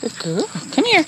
Good girl. Come here.